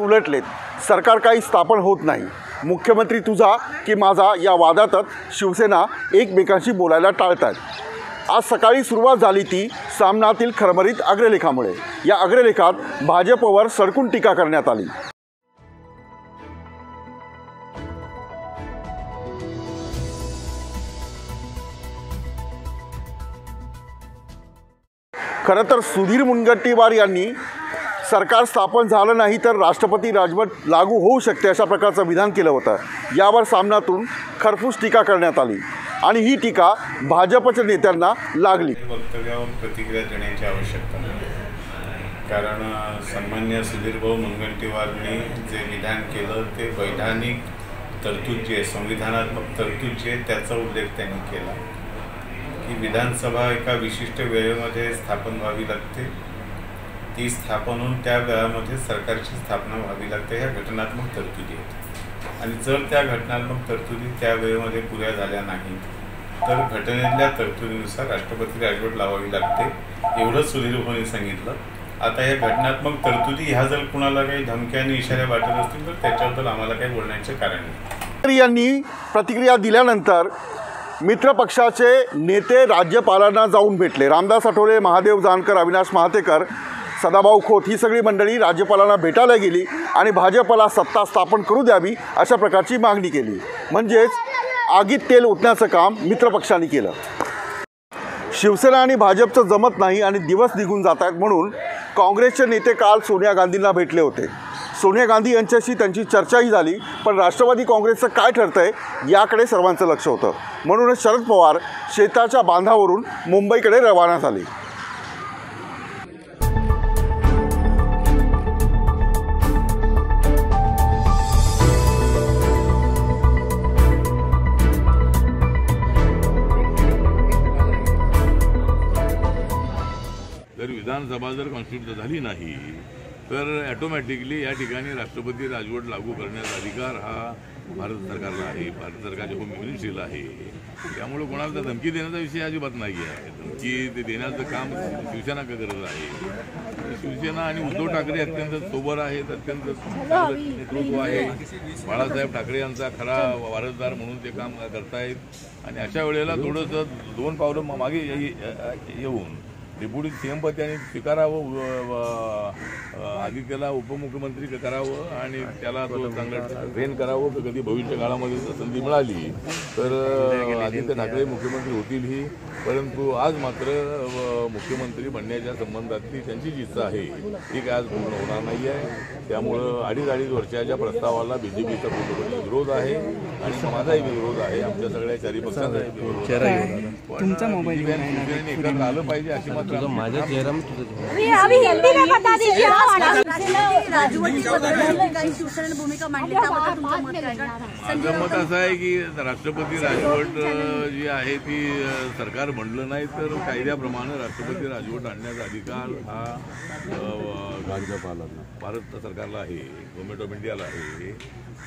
उलटलेत. सरकार काही स्थापन होत नाही. मुख्यमंत्री तुझा की माझा या वादातच शिवसेना एकमेकांशी बोलायला टाळतात. आज सकाळी सुरुवात झाली ती सामनातील खरमरीत अग्रलेखामुळे. या अग्रलेखात भाजपवर सडकून टीका करण्यात आली. खरं तर सुधीर मुनगंटीवार यांनी सरकार स्थापन झालं नाही तर राष्ट्रपती राजवट लागू होऊ शकते अशा प्रकारचं विधान केलं होतं. यावर सामनातून खरपूस टीका करण्यात आली आणि ही टीका भाजपच्या नेत्यांना लागली. वक्तव्यावर प्रतिक्रिया देण्याची आवश्यकता नाही. कारण सन्मान्य सुधीरभाऊ मुनगंटीवारनी जे विधान केलं ते वैधानिक तरतूद जी आहे संविधानात्मक तरतूद जी आहे त्याचा उल्लेख त्यांनी केला. की विधानसभा एका विशिष्ट वेळेमध्ये स्थापन व्हावी लागते. ती स्थापन होऊन त्या वेळामध्ये सरकारची स्थापना व्हावी लागते ह्या घटनात्मक तरतुदी आहेत. आणि जर त्या घटनात्मक तरतुदी त्या वेळेमध्ये पुऱ्या झाल्या नाहीत तर घटनेतल्या तरतुदीनुसार राष्ट्रपती राजवट लावावी लागते एवढंच सुधीरभाऊनी सांगितलं. आता या घटनात्मक तरतुदी ह्या जर कुणाला काही धमक्या आणि इशारे वाटत असतील तर त्याच्याबद्दल आम्हाला काही बोलण्याचे कारण नाही. यांनी प्रतिक्रिया दिल्यानंतर मित्र पक्षाचे नेते राज्यपालांना जाऊन भेटले. रामदास आठवले महादेव जानकर अविनाश महातेकर सदाभाऊ खोत ही सगळी मंडळी राज्यपालांना भेटायला गेली आणि भाजपला सत्ता स्थापन करू द्यावी अशा प्रकारची मागणी केली. म्हणजेच आगीत तेल ओतण्याचं काम मित्रपक्षांनी केलं. शिवसेना आणि भाजपचं जमत नाही आणि दिवस निघून जात आहेत म्हणून काँग्रेसचे नेते काल सोनिया गांधींना भेटले होते. सोनिया गांधी यांच्याशी त्यांची चर्चाही झाली पण राष्ट्रवादी काँग्रेसचं काय ठरतं आहे याकडे सर्वांचं लक्ष होतं. म्हणूनच शरद पवार शेताच्या बांधावरून मुंबईकडे रवाना झाले. विधानसभा जर कॉन्स्टिट्यूट झाली नाही तर ॲटोमॅटिकली या ठिकाणी राष्ट्रपती राजवट लागू करण्याचा अधिकार हा भारत सरकारला आहे. भारत सरकारच्या होम मिनिस्ट्रीला आहे. त्यामुळे कोणाला तर धमकी देण्याचा विषय अजिबात नाही आहे. धमकी ते देण्याचं काम शिवसेना का करत आहे. शिवसेना आणि उद्धव ठाकरे अत्यंत सोबर आहेत अत्यंत नेतृत्व आहे. बाळासाहेब ठाकरे यांचा खरा वारसदार म्हणून ते काम करतायत. आणि अशा वेळेला थोडंसं दोन पावलं मागे येऊन डेप्युटी सीएम पद त्यांनी स्वीकारावं आदित्यला उपमुख्यमंत्री करावं आणि त्याला तो चांगलं ट्रेन करावं की कधी भविष्य काळामध्ये जर संधी मिळाली तर आदित्य ठाकरे मुख्यमंत्री होतील ही. परंतु आज मात्र मुख्यमंत्री बनण्याच्या संबंधातली त्यांची जी इच्छा आहे ती काय आज पूर्ण होणार नाही आहे त्यामुळं अडीच अडीच वर्षाच्या प्रस्तावाला बीजेपीचा पूर्णपणे विरोध आहे आणि माझाही विरोध आहे. आमच्या सगळ्या चारी पक्षांचाही विरोध आहे. पण आणि एकत्र आलं पाहिजे अशी मात्र आमची माझा चेहरा में तुझा अभी अभी हिंदी में बता दीजिए। राजवटीबद्दल काही शिवसेनेने भूमिका मांडली त्याबद्दल तुमचं मत काय माझं मत असं आहे की राष्ट्रपती राजवट अ, जी आहे ती अ, सरकार म्हणलं नाही तर कायद्याप्रमाणे राष्ट्रपती राजवट आणण्याचा अधिकार हा भाजपाला भारत सरकारला आहे गव्हर्नमेंट ऑफ इंडियाला आहे.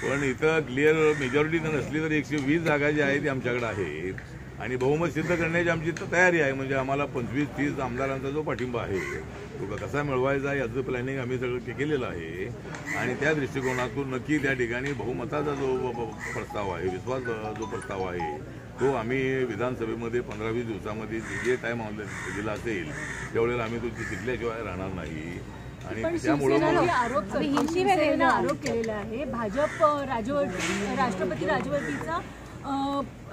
पण इथं क्लिअर मेजॉरिटी नसली तर एकशे वीस जागा जी आहे ती आमच्याकडे आहे आणि बहुमत सिद्ध करण्याची आमची तयारी आहे. म्हणजे आम्हाला पंचवीस तीस आमदारांचा जो पाठिंबा आहे तो कसा मिळवायचा याचं प्लॅनिंग आम्ही सगळं के- केलेलं आहे. आणि त्या दृष्टिकोनातून नक्की त्या ठिकाणी बहुमताचा जो प्रस्ताव आहे विश्वास जो प्रस्ताव आहे तो आम्ही विधानसभेमध्ये पंधरा वीस दिवसामध्ये जे टाईम दिला असेल त्यावेळेला आम्ही तो शिकल्याशिवाय राहणार नाही. आणि त्यामुळं आरोप केलेला आहे. भाजप राजवटी राष्ट्रपती राजवटीचा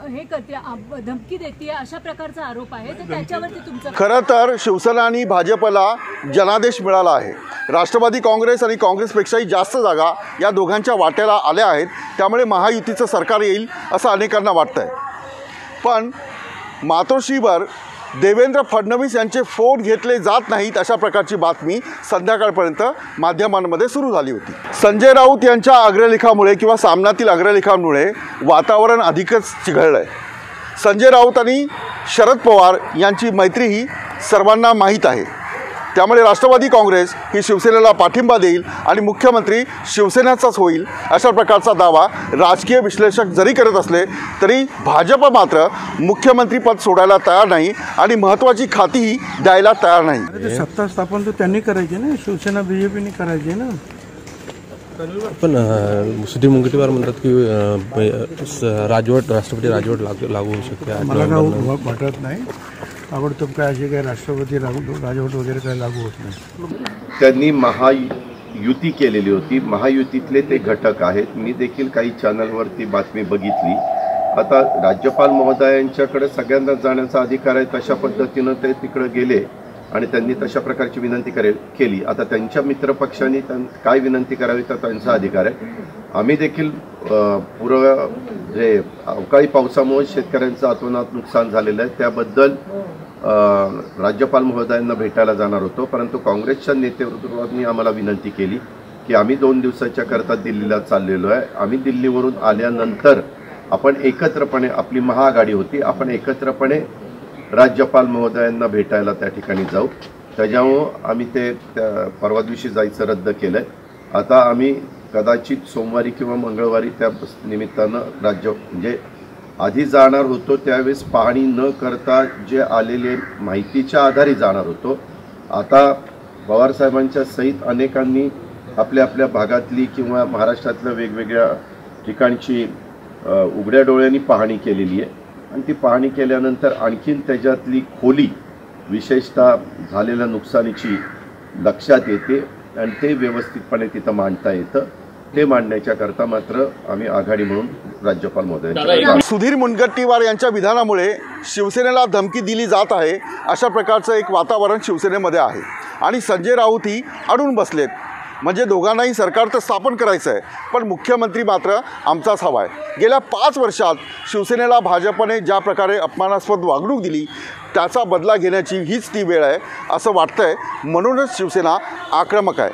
हे करते धमकी देते अशा प्रकारचा आरोप आहे. तर त्याच्यावरती तुमचं खरं तर शिवसेना आणि भाजपला जनादेश मिळाला आहे. राष्ट्रवादी काँग्रेस आणि काँग्रेसपेक्षाही जास्त जागा या दोघांच्या वाट्याला आल्या आहेत. त्यामुळे महायुतीचं सरकार येईल असं अनेकांना वाटतं आहे पण मातोश्रीवर देवेंद्र फडणवीस यांचे फोन घेतले जात नाहीत अशा प्रकारची बातमी संध्याकाळपर्यंत माध्यमांमध्ये सुरू झाली होती. संजय राऊत यांच्या अग्रलेखामुळे किंवा सामनातील अग्रलेखामुळे वातावरण अधिकच चिघळलं आहे संजय राऊत आणि शरद पवार यांची मैत्रीही सर्वांना माहीत आहे. त्यामुळे राष्ट्रवादी काँग्रेस ही शिवसेनेला पाठिंबा देईल आणि मुख्यमंत्री शिवसेनेचाच होईल अशा प्रकारचा दावा राजकीय विश्लेषक जरी करत असले तरी भाजप मात्र मुख्यमंत्रीपद सोडायला तयार नाही आणि महत्त्वाची खातीही द्यायला तयार नाही. सत्ता स्थापन तर त्यांनी करायची ना शिवसेना बीजेपीने करायची ना. पण सुधीर मुनगंटीवार म्हणतात की राजवट राष्ट्रपती राजवट लागू लागू होऊ शकते. मला वाटत नाही. ताबडतोब काय असे काही राष्ट्रपती लागू राजवट वगैरे काय लागू होत नाही. त्यांनी महायुती केलेली होती. महायुतीतले ते घटक आहेत. मी देखील काही चॅनलवरती बातमी बघितली. आता राज्यपाल महोदयांच्याकडे सगळ्यांना जाण्याचा अधिकार आहे तशा पद्धतीनं ते तिकडे गेले आणि त्यांनी तशा प्रकारची विनंती करेल केली. आता त्यांच्या मित्रपक्षांनी त्यां काय विनंती करावी तर त्यांचा अधिकार आहे. आम्ही देखील पुर जे अवकाळी पावसामुळे शेतकऱ्यांचं अतोनात नुकसान झालेलं आहे. त्याबद्दल राज्यपाल महोदयांना भेटायला जाणार होतो परंतु काँग्रेसच्या नेतृत्वानी आम्हाला विनंती केली की आम्ही दोन दिवसाच्या करता दिल्लीला चाललेलो आहे. आम्ही दिल्लीवरून आल्यानंतर आपण एकत्रपणे आपली महाआघाडी होती आपण एकत्रपणे राज्यपाल महोदयांना भेटायला त्या ठिकाणी जाऊ. त्याच्यामुळं आम्ही ते त्या परवा दिवशी जायचं रद्द केलं आहे आता आम्ही कदाचित सोमवारी किंवा मंगळवारी त्या निमित्तानं राज्य म्हणजे आधी जाणार होतो त्यावेळेस पाहणी न करता जे आलेले माहितीच्या आधारे जाणार होतो. आता पवारसाहेबांच्या सहित अनेकांनी आपल्या आपल्या भागातली किंवा महाराष्ट्रातल्या वेगवेगळ्या ठिकाणची उघड्या डोळ्यांनी पाहणी केलेली आहे. आणि ती पाहणी केल्यानंतर आणखीन त्याच्यातली खोली विशेषतः झालेल्या नुकसानीची लक्षात येते आणि ते व्यवस्थितपणे तिथं मांडता येतं. ते मांडण्याच्याकरता मात्र आम्ही आघाडी म्हणून राज्यपाल महोदयांच्या सुधीर मुनगंटीवार यांच्या विधानामुळे शिवसेनेला धमकी दिली जात आहे अशा प्रकारचं एक वातावरण शिवसेनेमध्ये आहे. आणि संजय राऊतही अडून बसलेत. म्हणजे दोघांनाही सरकार तर स्थापन करायचं आहे पण मुख्यमंत्री मात्र आमचाच हवा आहे. गेल्या पाच वर्षात शिवसेनेला भाजपने ज्या प्रकारे अपमानास्पद वागणूक दिली त्याचा बदला घेण्याची हीच ती वेळ आहे असं वाटतंय. म्हणूनच शिवसेना आक्रमक आहे.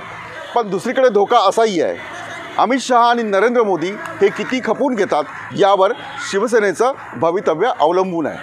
पण दुसरीकडे धोका असाही आहे. अमित शहा आणि नरेंद्र मोदी हे किती खपून घेतात यावर शिवसेनेचं भवितव्य अवलंबून आहे.